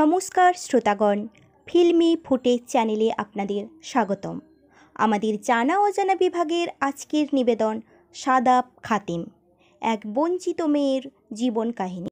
নমস্কার শ্রোতাগণ, ফিল্মি ফুটেজ চ্যানেলে আপনাদের স্বাগতম। আমাদের জানা অজানা বিভাগের আজকের নিবেদন সাদাব খাতিম, এক বঞ্চিত মেয়ের জীবন কাহিনী।